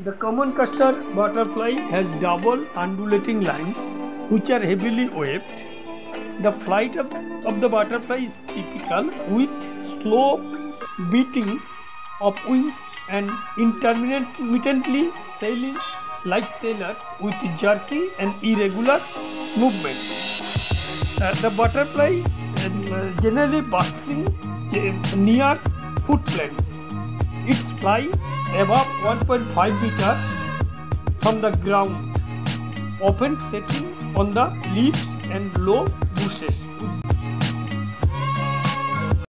The common castor butterfly has double undulating lines which are heavily webbed. The flight of, of the butterfly is typical with slow beating of wings and intermittently sailing like sailors with jerky and irregular movements. Uh, the butterfly uh, generally basking uh, near foot planes. Its fly above 1.5 meter from the ground, often setting on the leaves and low bushes.